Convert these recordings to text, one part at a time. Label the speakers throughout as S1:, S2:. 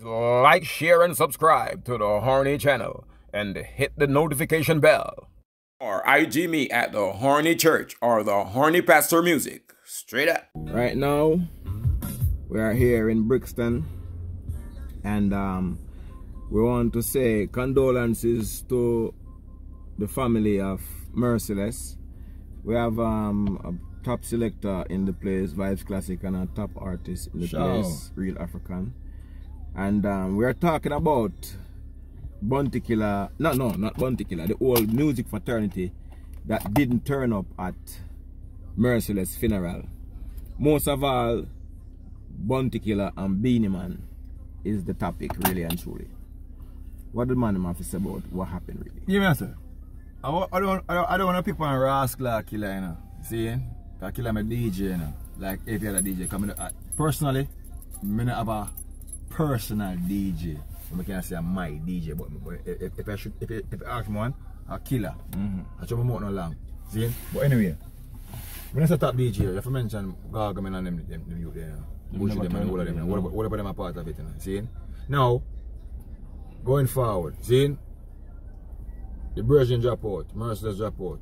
S1: Like, share, and subscribe to the Horny channel and hit the notification bell. Or IG me at the Horny Church or the Horny Pastor Music. Straight up.
S2: Right now, we are here in Brixton and um, we want to say condolences to the family of Merciless. We have um, a top selector in the place, Vibes Classic, and a top artist in the
S3: Show.
S2: place, Real African. And um, we are talking about Bounty Killer, no, no, not Bounty Killer, the old music fraternity that didn't turn up at Merciless funeral. Most of all, Bounty Killer and Beenie Man is the topic, really and truly. What did man have to say about what happened, really?
S3: A sir. I, I don't I don't, I don't want to pick one rascal killer, you know. See? Because killer my DJ, you know. Like every a DJ. I, personally, I don't have a personal DJ. I can't say my DJ, but, if, if I should if, if, if I ask one, a killer. Mm-hmm. I try my mouth no long. See? But anyway, when I say top DJ, you have to mention Gargamel and them, them, them youth there. Know. Them and all of them. What about, what about them a part of it? You know. See? Now, going forward, see? The Virgin drop out, Merciless drop out.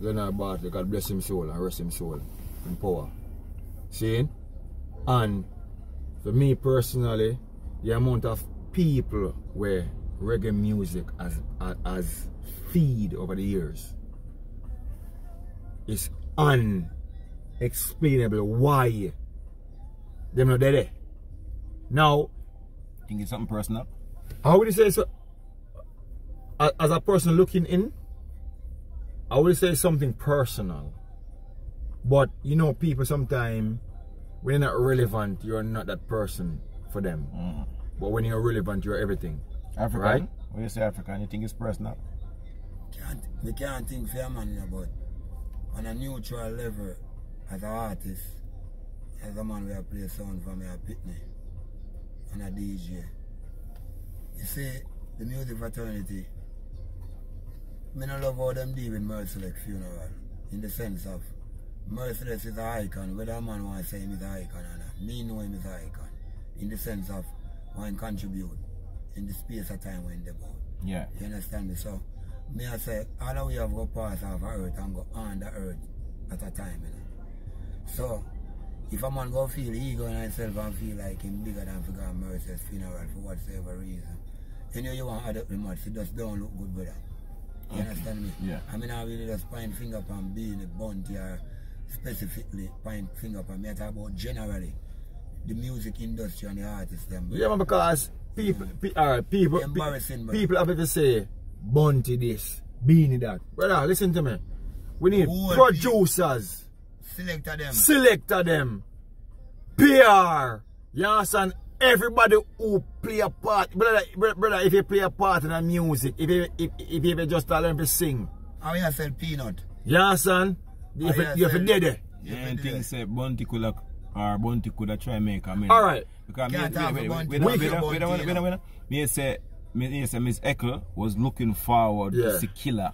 S3: Leonard Bartley, God bless him soul and rest him soul in power. See? And for me personally, the amount of people where reggae music has, has, feed over the years is unexplainable why them not there. Now,
S2: think it's something personal?
S3: how would you say so? As a person looking in, I would say something personal. But you know, people sometimes when you're not relevant, you're not that person for them. Mm. But when you're relevant, you're everything.
S2: African?
S3: Right?
S2: When you say African, you think it's personal?
S4: can't, we can't think for a man now, but on a neutral level, as an artist, as a man we have play sound for me a pitney and a DJ. You see, the music fraternity, me no love how them deal with Merciless funeral, in the sense of Merciless is an icon, whether a man want to say him is an icon or not. Me know him is an icon, in the sense of to contribute in the space of time when they born.
S2: Yeah.
S4: You understand me? So, me I say, all of we have go pass off earth and go on the earth at a time, you know. So, if a man go feel ego in himself and feel like him bigger than for God Mercy's funeral for whatsoever reason, you know you want add up the much, it just don't look good, brother. You understand me?
S2: Yeah.
S4: I mean, I really just point finger upon being a bounty or specifically point finger upon me. I talk about generally the music industry and the artists them.
S3: Yeah, man, because people, pe- alright, people,
S4: Embarrassing, bro.
S3: people have to say, Bunty this, Beenie that. Brother, listen to me. We need
S4: Whole
S3: producers.
S4: Selector them.
S3: selector them, PR, you understand? Everybody who play a part, brother, brother, if you play a part in the music, if you, if, if you just learn to sing,
S4: How you sell peanut?
S3: you understand? You have
S4: Oh, yeah,
S3: to- you have to dead there.
S2: Yeah,
S4: Yeah,
S2: and
S4: yeah.
S2: things say Bounty could have, or Bounty could have try make a man.
S3: Alright.
S2: Because
S4: Can't
S2: me,
S4: have
S2: wait,
S4: a
S2: wait,
S4: Bounty.
S2: wait,
S4: We
S2: wait,
S4: can
S2: wait, wait,
S4: Bounty,
S2: wait,
S4: you
S2: wait, wait. Me say, me say Miss Echo was looking forward
S3: Yeah.
S2: to see Killer.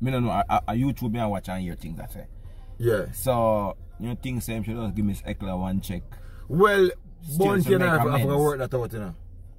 S2: Me don't know, I, I, I YouTube me and watch and hear things that say.
S3: Yeah.
S2: So, you know, things say, should just give Miss Echo one check.
S3: Well,
S2: Still
S3: Bunty
S2: to
S3: and I
S2: make
S3: have, have to work that out, you know.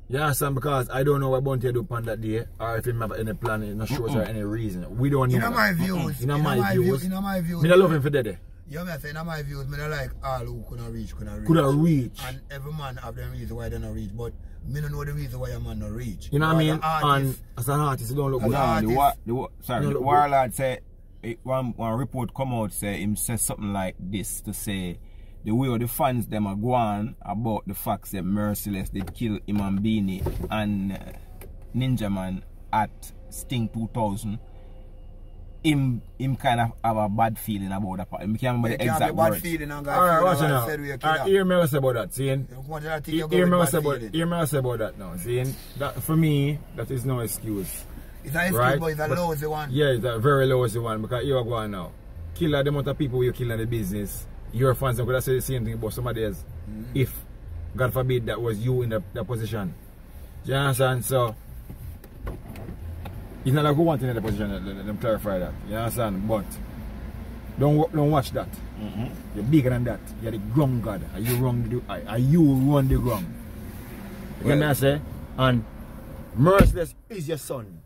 S3: You understand? Because I don't know what Bunty do on that day, or if he have any plan, in no shows or any reason. We don't know.
S4: In
S3: that.
S4: my views,
S3: In
S4: in
S3: my
S4: my
S3: views.
S4: view, in my views,
S3: Me not love him for that day.
S4: You know me I say, in my views, me not like all who couldn't reach, couldn't reach.
S3: Could have reach.
S4: And every man have them reason why they not reach, but me don't know the reason why a man not reach.
S3: You know what I mean?
S4: the
S3: And as an artist, you don't look
S2: And
S3: good.
S2: now, the,
S4: artist-
S2: the, war- sorry, the
S3: look,
S2: warlord say, eh, one, one report come out say, him say something like this to say, the way of the fans them are going about the facts that Merciless did kill Imam Beenie and uh, Ninja Man at Sting 2000. Him, him kind of have a bad feeling about that part. Him can't remember
S4: You
S2: the
S4: can't have
S2: exact
S4: a bad
S2: words.
S4: feeling and
S3: Alright,
S4: God
S3: watch it
S4: feel
S3: now.
S4: said we a
S3: Alright,
S4: killer.
S3: hear me what I say about that, see?
S4: You want to think you
S3: Hear me
S4: with
S3: what I
S4: bad
S3: say about,
S4: feeling.
S3: hear me what say about that now, see? That, for me, that is no excuse.
S4: It's a excuse,
S3: Right?
S4: but it's a
S3: But-
S4: lousy one.
S3: Yeah, it's a very lousy one because you are going now. Killer the amount of people you kill in the business. Your fans could have said the same thing about somebody else. Mm. If, God forbid, that was you in that, that position. Do you understand? So, it's not like we want in that position, let, them clarify that. You understand? But, don't, don't watch that. Mm-hmm. You're bigger than that. You're the ground god. Are you wrong? Are, are you run the ground? You get me I say? And Merciless is your son.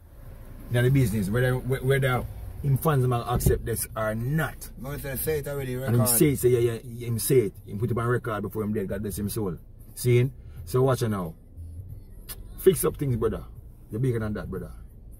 S3: In the business, whether whether him fans will accept this or not.
S4: Merciless say it already, record.
S3: And him say it, say yeah, yeah, him say it. Him put it on record before him dead, God bless him soul. Seeing? So watch it now. Fix up things, brother. You're bigger than that, brother.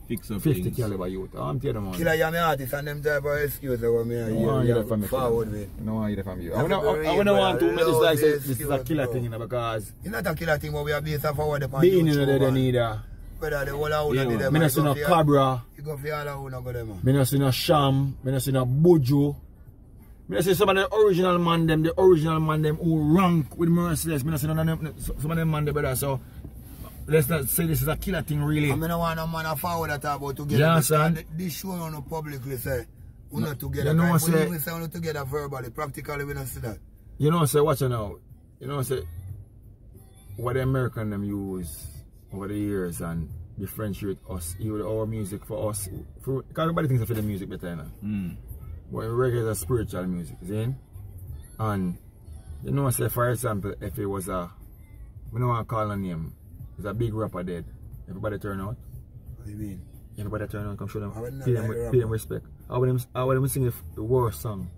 S2: Fix up
S3: 50
S2: things.
S3: caliber youth. I'm telling you, man.
S4: Killer, you're my artist and them type of excuse that me and
S3: I want
S4: you,
S3: you from me.
S4: forward with.
S3: No, I want you that from you. I
S4: Yeah,
S3: wanna,
S4: but
S3: I, I wanna
S4: brother,
S3: want to make this like say,
S4: this
S3: this is a killer
S4: bro.
S3: thing, you know, because
S4: It's not a killer thing, but we are based off forward upon
S3: being in
S4: YouTube,
S3: there, they need a.
S4: Brother, the whole of
S2: Yeah,
S4: them.
S3: Me not see no Cabra.
S4: You go for all of go there, man.
S3: Me not see no Sham. Me not see no Buju. Me not see some of the original man them, the original man them who rank with Merciless. Me not see none of them, some of them man there, brother. So let's not say this is a killer thing, really.
S4: I mean, I want no man to forward that about together.
S3: Yeah, son.
S4: This show on the publicly say, we're not together.
S3: You know what
S4: we
S3: say-
S4: even say we not together verbally. Practically, we don't see that.
S3: You know, say watch it now. You know, say what the American them use over the years and differentiate us, even our music for us. For, because everybody thinks of the music better, you know.
S2: Mm.
S3: But reggae is a spiritual music, see? And you know, say for example, if it was a, we don't want to call a name, it's a big rapper dead. Everybody turn out.
S4: What do you mean?
S3: Everybody turn out, come show them,
S4: I would not
S3: pay them, pay them respect. How would them, how would them sing the, the worst song?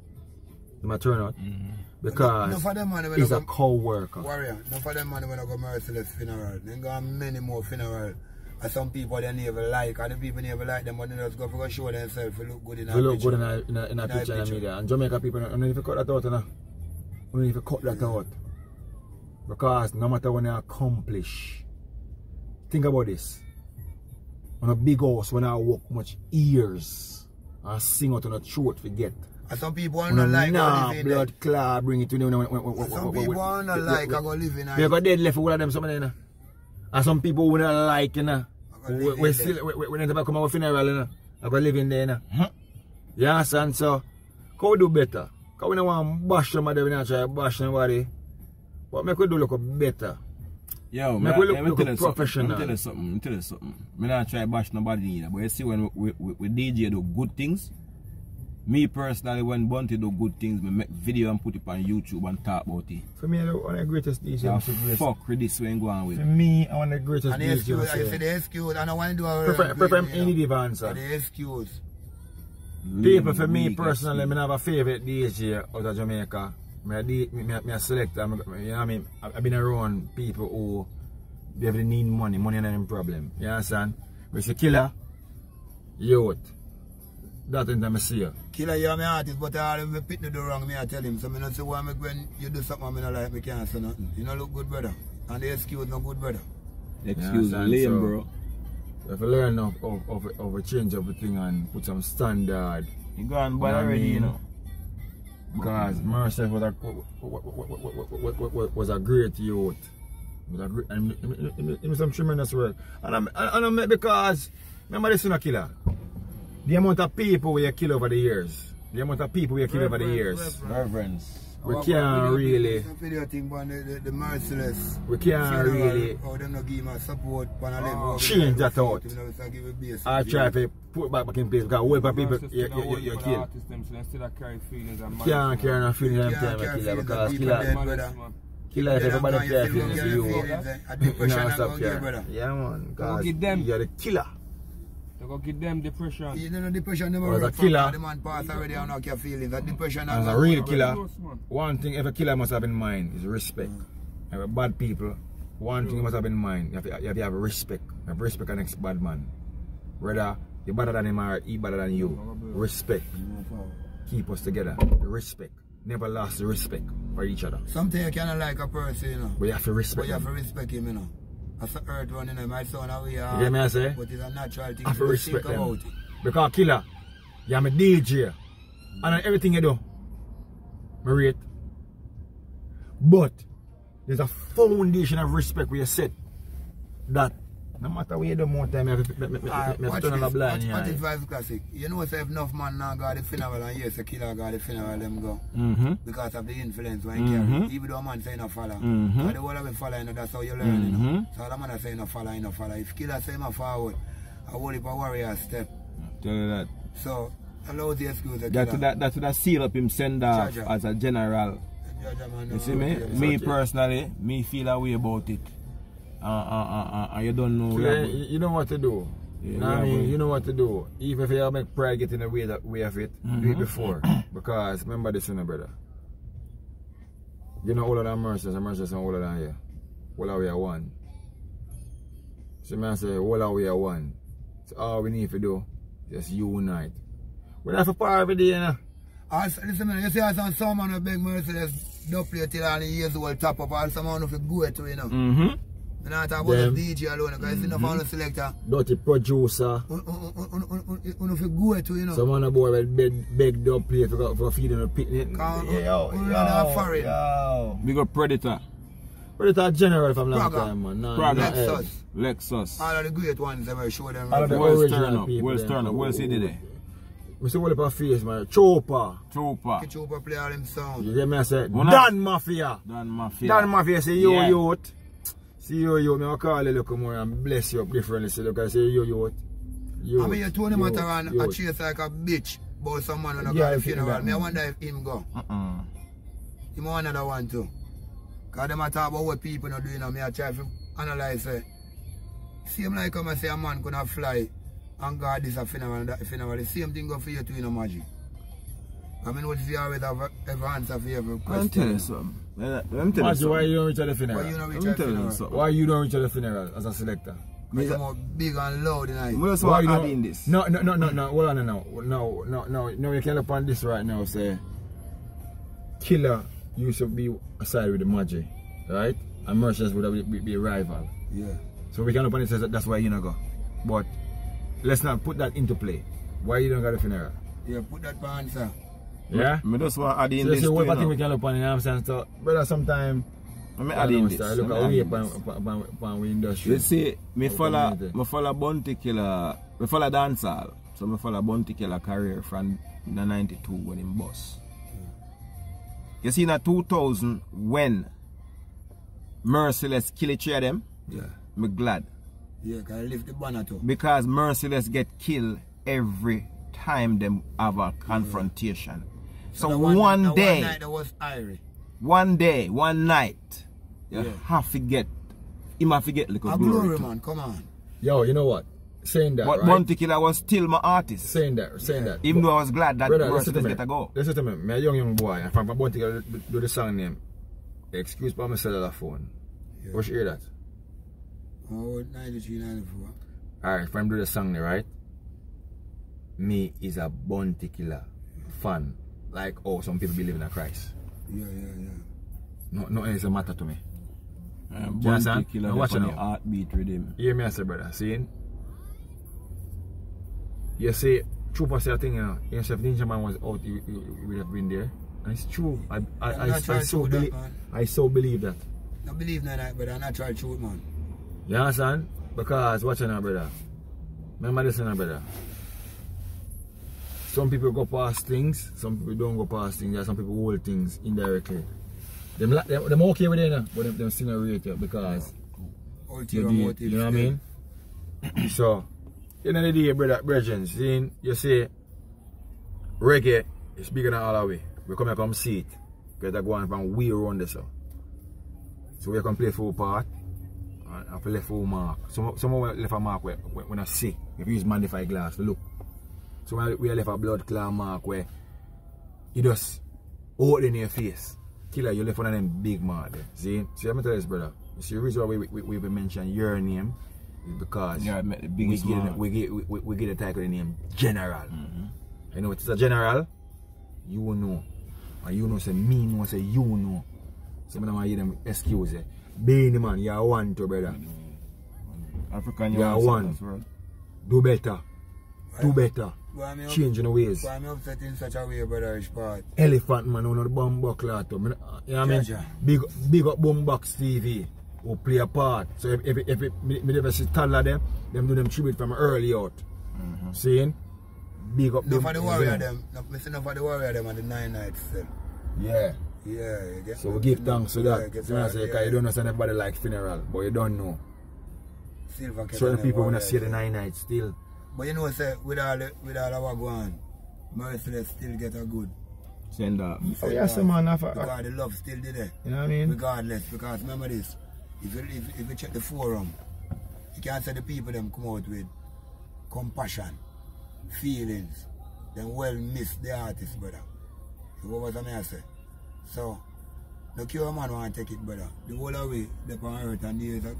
S3: They might turn out mm-hmm. because
S4: Enough of them man
S3: he's a co-worker.
S4: Warrior, enough of them man when I go merciless funeral. They got many more funeral. And some people they never like, and the people never like them, but they just go for show themselves to look good in a
S3: We look
S4: picture.
S3: good in a, in a, in a
S4: In a
S3: picture in the media. And Jamaica people, don't need to cut that out, you know. We need to cut that mm. out. Because no matter what you accomplish, think about this. On a big house, when I walk much ears, I sing out on a throat, forget.
S4: And some people don't
S3: not
S4: like
S3: Nah, blood clot, bring it to them.
S4: Some people
S3: are
S4: not like, I go live in They
S3: got dead left all of them, some of them. And some people who don't like, you know. We still, we need to come our funeral, you know. I go live in there, you know. Hmm. You understand? So, could do better. Because we don't want to bash somebody, we don't try to bash somebody. But make we do look better.
S2: Yo,
S3: make we look,
S2: me
S3: look professional.
S2: Let me tell you something, let me tell you something. Me not try to bash nobody either. But you see, when we, we, we DJ do good things, me personally when Bunty do good things, me make video and put it on YouTube and talk about it.
S3: For me, one of the greatest DJs.
S2: So
S3: Mr. Grace.
S2: fuck with this when go on with.
S3: For me, I want the greatest
S4: And the
S3: DJs.
S4: excuse, I say
S3: say.
S4: the excuse, and I want to do a
S3: Prefer, prefer any diva answer.
S4: The excuse.
S3: People, for me
S2: Weak
S3: personally,
S2: excuse.
S3: I have a favorite DJ out of Jamaica. Me a, D, me, me, me select, I'm, you know what I mean? I- I've been around people who they really need money, money and them problem. You understand? We say killer, youth. That in time I see you.
S4: Killer, you're my artist, but all of me pick the do wrong, me I tell him. So me not say why me when you do something I me not like, me can't say nothing. You know look good, brother. And the excuse no good, brother.
S2: Excuse
S3: Yeah,
S2: me, lame,
S3: so-
S2: bro.
S3: We have to learn of, of, of, of a change everything and put some standard.
S2: You go and
S3: buy
S2: bad
S3: know
S2: already, you know.
S3: Because Mercer was a, was a great youth. Was a great, and him- him- him- him some tremendous work. And I'm, and I'm because, remember this is a killer. The amount of people we have killed over the years. The amount of people we have killed over the years.
S2: Reverence.
S3: We can't
S4: video-
S3: really,
S4: video thing, the, the, the merciless.
S3: we can't
S4: funeral,
S3: really,
S4: How them not give him support, but I live.
S3: Ah, change that out.
S4: You know, so give it basic.
S3: I try to put back back in place because whole people, you,
S5: to
S3: you, you, you kill.
S5: artists them, so still carry feelings and
S3: Can't carry no feeling them
S4: Can't
S3: time killer because killer,
S4: dead.
S5: Man,
S4: brother.
S5: man.
S3: killer
S4: Yeah,
S3: everybody carry feelings
S4: no
S3: for you.
S4: feelings, I
S3: stop care. Yeah man, because you're the killer.
S5: They go give them depression.
S4: You know, depression never
S3: Or the
S4: work for
S3: killer.
S4: The man pass already and not your feelings. That depression
S3: As
S4: not
S3: a real killer, one thing every killer must have in mind is respect. Every bad people, one thing you must have in mind, you have, to, you have to have respect. You have respect for the next bad man. Whether you better than him or he better than you. Respect. Keep us together. Respect. Never lost respect for each other.
S4: Something you cannot like a person, you know.
S3: But you have to
S4: But
S3: respect
S4: you have to
S3: them.
S4: respect him, you know. That's the earth running him. My son away.
S3: You get me I say?
S4: But it's a natural thing
S3: I to respect
S4: think about
S3: them.
S4: it.
S3: Because killer, you're a DJ. And everything you do, me rate. But there's a foundation of respect where you set that no matter where you do more time, you have to, turn on a blind
S4: watch
S3: eye.
S4: this Vibes Classic. You know say if enough man now got the funeral and yes, a killer got the funeral, them go.
S2: Mm-hmm.
S4: Because of the influence when
S2: Mhm.
S4: carry. Even though a man say no follow.
S2: Mhm.
S4: But the whole of it follow, you know, that's how you learn, you know.
S2: Mhm.
S4: So the man say no follow, you no follow. If killer say no forward, I will if a warrior step.
S2: Tell you that.
S4: So, allow the excuse the
S2: That that that would have seal up him send off as a general. You see me? Me personally, me feel a way about it. Uh, uh, uh, uh, you don't know.
S3: So
S2: we
S3: you you know what to do.
S2: Yeah,
S3: you know what I mean? You know what to do. Even if you make pride get in the way that way of it, do
S2: Mm-hmm.
S3: it before. because remember this, you know, brother. You know all older than Mercies, and Mercies are older than you. All of we are one. So man say, all of we are one. So all we need to do, just unite. We have a power every day, you know.
S4: As, listen, man, you see, as some someone with big Mercedes, don't play till all the years old top up, or someone who go to, you know.
S2: Mm-hmm.
S4: I'm not talking about
S3: Them.
S4: the DJ alone, because it's enough mm-hmm. on the selector.
S3: Dirty producer.
S4: Who if you go to, you know.
S3: Someone about bed, bed, begged up play for, for feeding a picnic.
S4: Come,
S3: Yeah, yo,
S4: who run a foreign.
S3: yo.
S2: Big up Predator,
S3: But it's a general from long
S4: Praga.
S3: time, man. Nah,
S2: Praga.
S3: nah.
S4: Lexus.
S2: Lexus.
S4: All of the great ones ever show them.
S3: All of the
S2: Where's
S3: original
S2: turn up?
S3: people
S2: Where's
S3: them.
S2: turn up? Where's he did it?
S3: We see what up face, man. Chopper.
S2: Trooper.
S4: Kitch over play all them sound.
S3: You get me? I say,
S2: Wanna-
S3: Dan Mafia.
S2: Dan Mafia.
S3: Dan Mafia say, yo,
S2: Yeah.
S3: youth. See you, youth. Me I call you look more and bless you up differently. See, look, I say, yo, youth. Youth.
S4: I mean, you Tony
S3: youth,
S4: Mataran a
S3: youth.
S4: chase like a bitch about someone when I
S3: Yeah,
S4: got
S3: I
S4: the
S3: feel
S4: funeral. Me, I wonder if him go.
S2: Uh-uh.
S4: Him want another one too. Because them talk about what people not doing and me I try to analyze it. Same like come and say a man gonna fly and God this a funeral and that funeral. The same thing go for you too in a magic. I mean, what if you always have a- every answer for every question?
S2: Let me tell you something. Let let me tell you
S3: Matthew, why you don't reach at the
S4: Why
S3: funeral?
S4: you not reach
S2: me
S4: a
S2: tell you
S4: funeral?
S3: Why you don't reach at the funeral as a selector?
S4: Because you're more big and loud tonight.
S2: We just
S3: Why
S2: want
S3: you
S2: to
S3: don't-
S2: add in this.
S3: No, no, no, no, no. Hold on, no, no, no, no, no. No, you can look on this right now. Say, Killer used to be aside with the Magic, right? And Merchants would have be, be a rival.
S4: Yeah.
S3: So we can look on it says that that's why you not go. But let's not put that into play. Why you don't got a funeral?
S4: Yeah, put that for answer.
S3: Yeah.
S2: Me just want to add in
S3: So
S2: this
S3: see
S2: too,
S3: what
S2: you
S3: we can look on. You know what I'm saying? So, brother, sometime
S2: Let me
S3: I
S2: add in this.
S3: sir, look
S2: me
S3: at
S2: add
S3: we industry.
S2: You see, me follow, me follow Bounty Killer, me follow dancehall. So me follow Bounty Killer career from the 92 when him boss. You see in a 2000 when Merciless kill each of them,
S4: Yeah.
S2: me glad.
S4: Yeah, because I lift the banner too.
S2: Because Merciless get killed every time them have a confrontation. So,
S4: the
S2: one,
S4: the
S2: day,
S4: One night that was Irie.
S2: one day, one night, you
S4: Yeah.
S2: have to get, him have to get little
S4: A
S2: glory.
S4: glory man, come on.
S3: Yo, you know what? Saying that,
S2: But
S3: right?
S2: Bounty Killer was still my artist.
S3: saying that, saying that.
S2: Even though I was glad that
S3: Brother, listen to
S2: Merciless
S3: me.
S2: get a go.
S3: Listen to me. Me a young young boy. And from about to do the song name. Excuse for my cellular phone.
S4: Yeah.
S3: What you hear that?
S4: Oh, 93, 94.
S3: Alright, if I'm do the song there, right? Me is a bounty killer fan. Like oh some people believe in a Christ.
S4: Yeah, yeah, yeah.
S3: No no it's a matter to me.
S2: Um,
S3: Do you understand?
S2: Bounty Killer
S3: Now watch it now.
S2: the heartbeat with him.
S3: Hear me I say brother, seeing? You see, Trooper say a thing, you know, yes, if Ninja Man was out, you, you, you would have been there. And it's true. I I, I,
S4: I'm
S3: I,
S4: not trying to
S3: so
S4: do that,
S3: believe. I so believe that.
S4: I believe in that, but I'm not trying to shoot, man.
S3: You understand? Because watch now, brother. Remember this now, brother. Some people go past things, some people don't go past things, and some people hold things indirectly. Them, them, them okay with it, now, but them, them still not rate you because you,
S4: Ulterior
S3: do, you know what I mean? so, in the day, brother, brethren, seeing, you see, reggae is bigger than all our way. We come here come see it. Because they're going from way around this. So, so we can play full part and I play full mark. Some someone left a mark when, when I see if you use magnify glass look. So we we left a blood clot mark where you just hold in your face. Killer, you left one of them big mark there. See? See, let me tell you this, brother. You see, the reason why we, we, we, we mention your name is because
S2: Yeah, I met
S3: we get,
S2: mark.
S3: we, get, we, we get the title the name General. Mm-hmm. You know, it's a general, you will know. And you know, say me know, say you know. Some of them are hear them excuse it. Beenie Man, you are one to brother. Mm-hmm.
S2: African
S3: you
S2: are
S3: one. Do better. Do better.
S4: Why me, up,
S3: Change in the ways.
S4: why me upset in such a way, brother, part?
S3: Elephant man on the Boombox to me. Uh, you know what I mean? Big big up Boombox TV who play a part. So if if if, if me, me never see toddler them, them do them tribute from early out. Seeing? Big up
S4: No
S3: them.
S4: for the warrior them. No, me say no for the warrior them and the nine nights still.
S3: Yeah.
S4: Yeah, you get
S3: So we give thanks to that. So I
S4: that,
S3: say,
S4: yeah.
S3: you don't understand everybody like funeral, but you don't know. Certain people wanna see the nine nights still.
S4: But you know, say, with all, the, with all our go on, Merciless still get a good.
S2: Send that.
S3: Oh, yes, man. I, I,
S4: Because the love still did there.
S3: you know what I mean?
S4: Regardless, because remember this, If you, if, if you check the forum, you can say the people them come out with compassion, feelings, then well miss the artist, brother. You know what I say? So, the cure man want to take it, brother. The whole away, the on earth, and there's a,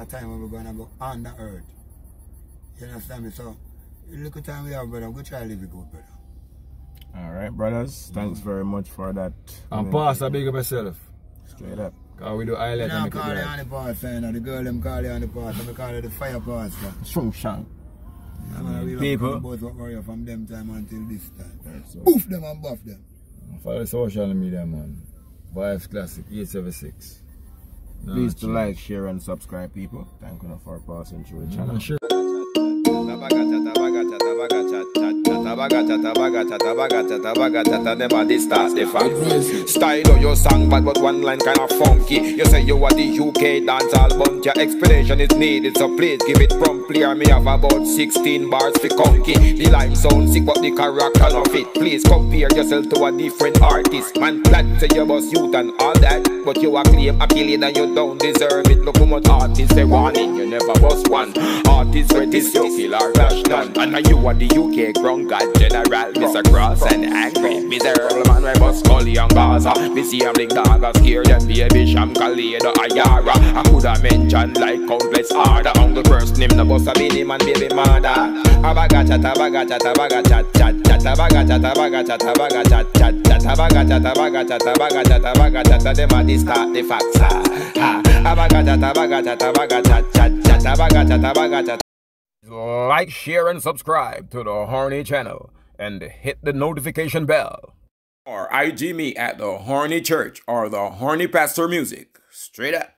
S4: a time when we're going to go under earth. You understand me? So, look at time we have, brother. Go try to live it good, brother.
S6: All right, brothers. Thanks very much for that.
S3: And Pastor, big up yourself.
S6: Straight up.
S3: Cause we do highlight
S4: You
S3: and
S4: know,
S3: make it
S4: call it on the pastor, you know. The girl them call it on the pastor. We call it the fire pastor.
S6: Strong shank.
S4: I'm gonna real
S6: People.
S4: about what warrior from them time until this time.
S6: Right, so.
S4: Boof them and buff them.
S3: Follow social media, man. Vibes Classic 876. Nah,
S6: Please to like, share, and subscribe, people. Thank you for passing through the mm, channel got Pagata.
S3: Man, sure.
S2: Never this start the fact. Style of your song, but but one line kind of funky. You say you are the UK dancehall bunch. Your explanation is needed, so please give it promptly. I may have about 16 bars for conky. The line sound sick, but the character no fit. Please compare yourself to a different artist. Man, plan say you boss youth and all that, but you a claim a killing and you don't deserve it. Look how much artists they it, you never boss one. Artists where this kill or dash none. And now you are the UK ground god general, Mr. Cross and angry. Miserable man, where boss Scully and Gaza. Me see him link dog, a scare them baby, Sham Khalid, Ayara. I could have mentioned like countless order. Uncle person him, the boss a baby man, baby mother. Abaga chat, abaga chat, abaga chat, chat, chat, abaga chat, abaga chat, abaga chat, chat, chat, abaga chat, abaga chat, abaga chat, abaga chat, them a this start the facts. ah, ah. Abaga chat, abaga chat, abaga chat, chat, chat, abaga chat, abaga chat.
S6: Like, share, and subscribe to the Horny channel and hit the notification bell.
S2: Or IG me at the Horny Church or the Horny Pastor Music. Straight up.